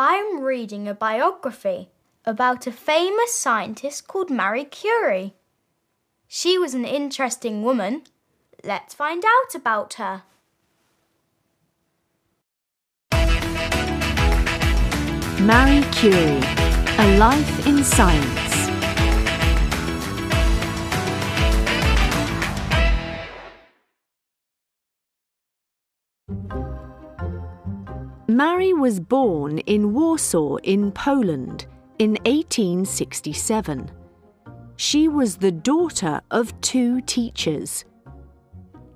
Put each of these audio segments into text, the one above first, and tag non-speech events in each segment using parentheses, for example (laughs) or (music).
I'm reading a biography about a famous scientist called Marie Curie. She was an interesting woman. Let's find out about her. Marie Curie A Life in Science. Marie was born in Warsaw in Poland in 1867. She was the daughter of two teachers.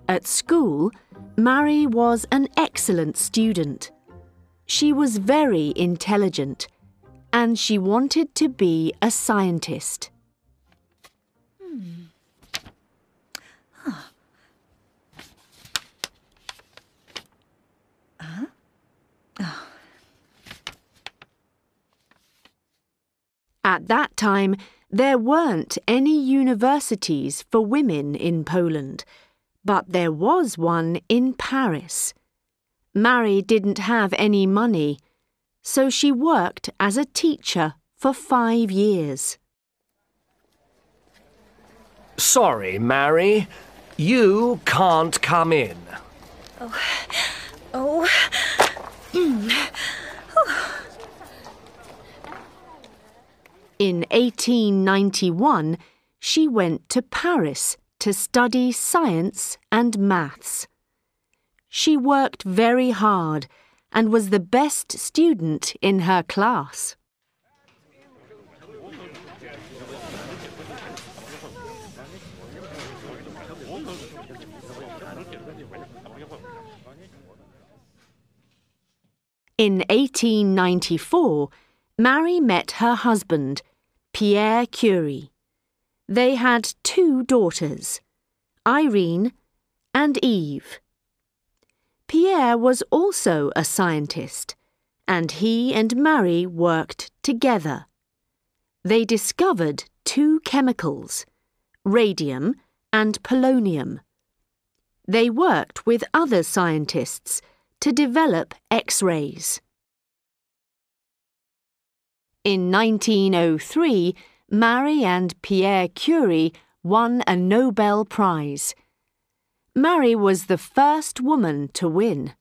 At school, Mary was an excellent student. She was very intelligent and she wanted to be a scientist. Hmm. At that time, there weren't any universities for women in Poland, but there was one in Paris. Marie didn't have any money, so she worked as a teacher for five years. Sorry, Marie. You can't come in. In 1891, she went to Paris to study science and maths. She worked very hard and was the best student in her class. In 1894, Marie met her husband, Pierre Curie. They had two daughters, Irene and Eve. Pierre was also a scientist, and he and Marie worked together. They discovered two chemicals, radium and polonium. They worked with other scientists to develop X-rays. In 1903, Marie and Pierre Curie won a Nobel Prize. Marie was the first woman to win.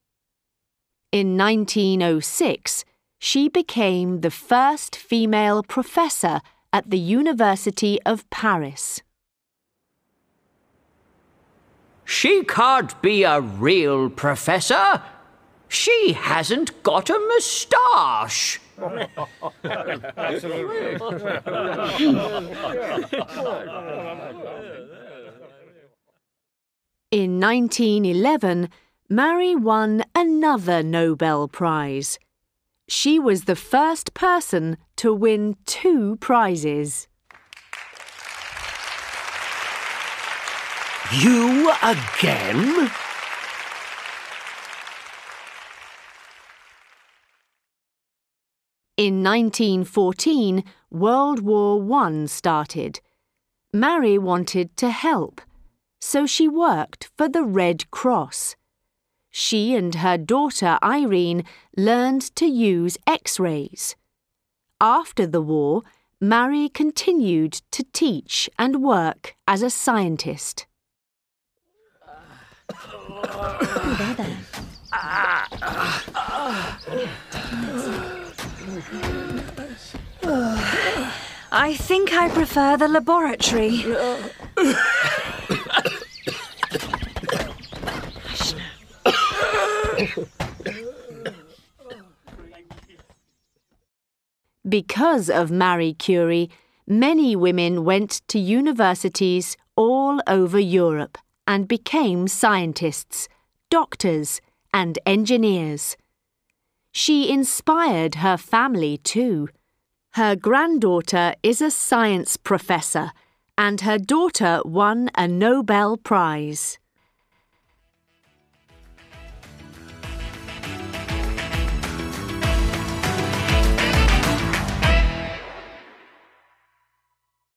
In 1906, she became the first female professor at the University of Paris. She can't be a real professor. She hasn't got a moustache. (laughs) In 1911, Marie won another Nobel Prize. She was the first person to win two prizes. You again? In 1914, World War I started. Marie wanted to help, so she worked for the Red Cross. She and her daughter Irene learned to use X-rays. After the war, Marie continued to teach and work as a scientist. I think I prefer the laboratory. Because of Marie Curie, many women went to universities all over Europe and became scientists, doctors, and engineers. She inspired her family too. Her granddaughter is a science professor, and her daughter won a Nobel Prize.